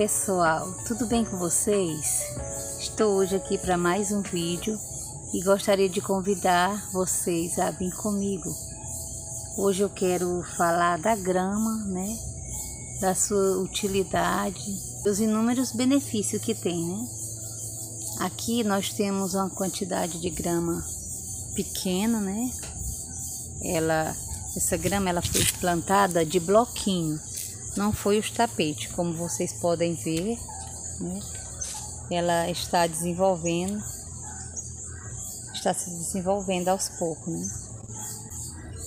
pessoal, tudo bem com vocês? Estou hoje aqui para mais um vídeo e gostaria de convidar vocês a vir comigo. Hoje eu quero falar da grama, né? Da sua utilidade, dos inúmeros benefícios que tem, né? Aqui nós temos uma quantidade de grama pequena, né? Ela, essa grama ela foi plantada de bloquinho não foi os tapetes, como vocês podem ver, né? ela está desenvolvendo, está se desenvolvendo aos poucos, né?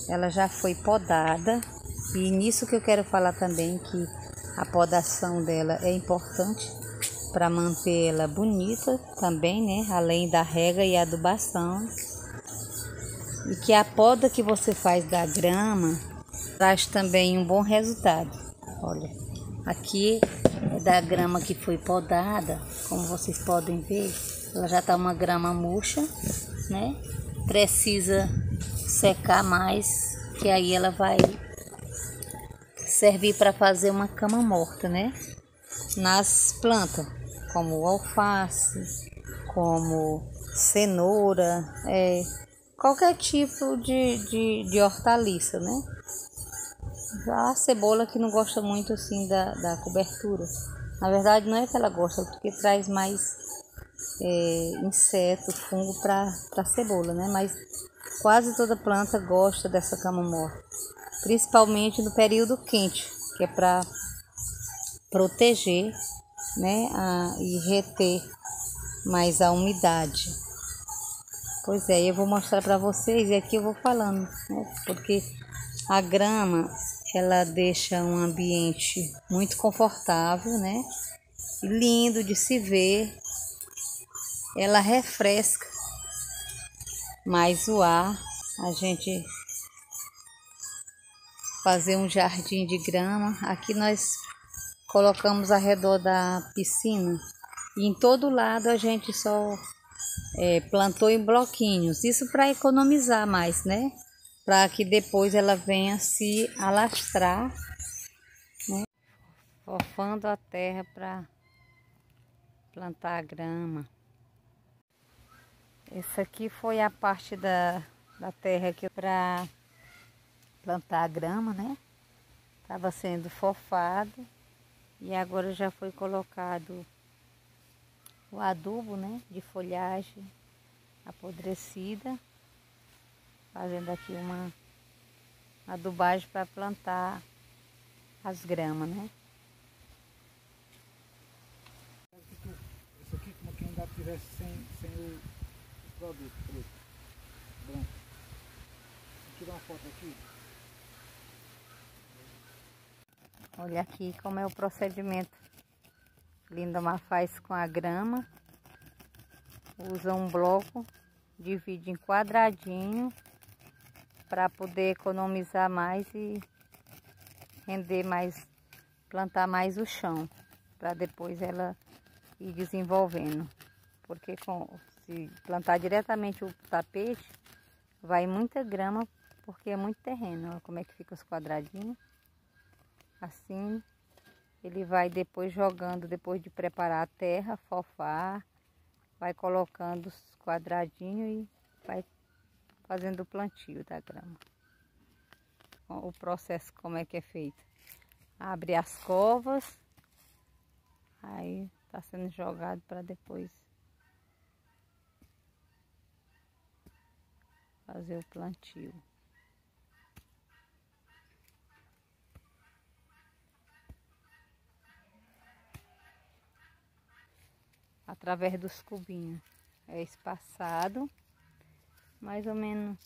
Ela já foi podada e nisso que eu quero falar também que a podação dela é importante para manter ela bonita também, né? Além da rega e adubação. E que a poda que você faz da grama traz também um bom resultado. Olha, aqui é da grama que foi podada, como vocês podem ver, ela já tá uma grama murcha, né? Precisa secar mais, que aí ela vai servir para fazer uma cama morta, né? Nas plantas, como alface, como cenoura, é, qualquer tipo de, de, de hortaliça, né? A cebola que não gosta muito assim da, da cobertura. Na verdade não é que ela gosta, é porque traz mais é, inseto, fungo para a cebola, né? Mas quase toda planta gosta dessa cama. Principalmente no período quente, que é para proteger né, a, e reter mais a umidade. Pois é, eu vou mostrar para vocês e aqui eu vou falando, né? Porque a grama ela deixa um ambiente muito confortável, né? Lindo de se ver. Ela refresca mais o ar. A gente fazer um jardim de grama. Aqui nós colocamos ao redor da piscina e em todo lado a gente só é, plantou em bloquinhos. Isso para economizar mais, né? Para que depois ela venha se alastrar, né? Fofando a terra para plantar a grama. Essa aqui foi a parte da, da terra aqui para plantar a grama, né? Estava sendo fofado e agora já foi colocado o adubo, né? De folhagem apodrecida fazendo aqui uma adubagem para plantar as gramas, né? Isso aqui como quem ainda tivesse sem, sem o produto preto, branco. Vou tirar uma foto aqui. Olha aqui como é o procedimento. Lindomar faz com a grama. Usa um bloco, divide em quadradinho para poder economizar mais e render mais, plantar mais o chão, para depois ela ir desenvolvendo. Porque com, se plantar diretamente o tapete, vai muita grama, porque é muito terreno. Olha como é que fica os quadradinhos. Assim, ele vai depois jogando, depois de preparar a terra, fofar, vai colocando os quadradinhos e vai fazendo o plantio da grama. O processo como é que é feito? Abre as covas, aí está sendo jogado para depois fazer o plantio. Através dos cubinhos. É espaçado mais ou menos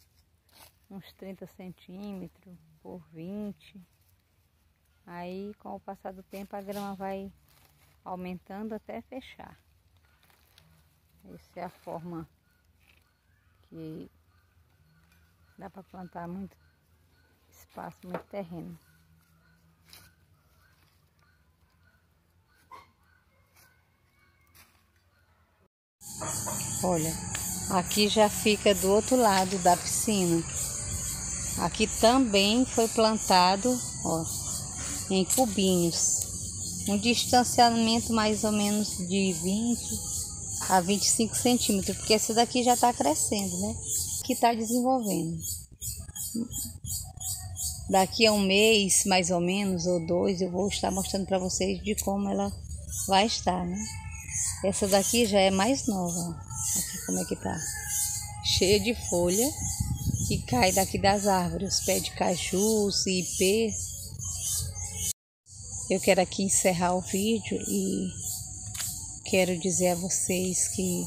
uns 30 centímetros por 20. Aí com o passar do tempo a grama vai aumentando até fechar. Essa é a forma que dá para plantar muito espaço, muito terreno. Olha, Aqui já fica do outro lado da piscina. Aqui também foi plantado, ó, em cubinhos. um distanciamento mais ou menos de 20 a 25 centímetros, porque essa daqui já está crescendo, né? Que está desenvolvendo. Daqui a um mês, mais ou menos, ou dois, eu vou estar mostrando para vocês de como ela vai estar, né? Essa daqui já é mais nova. Aqui como é que tá? Cheia de folha que cai daqui das árvores, pés de caju, ipê. Eu quero aqui encerrar o vídeo e quero dizer a vocês que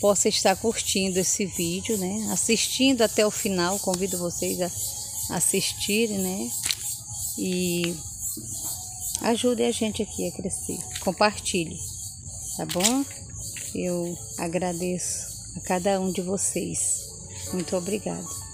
possa estar curtindo esse vídeo, né? Assistindo até o final, convido vocês a assistirem, né? E ajude a gente aqui a crescer. Compartilhe, tá bom? Eu agradeço a cada um de vocês. Muito obrigada.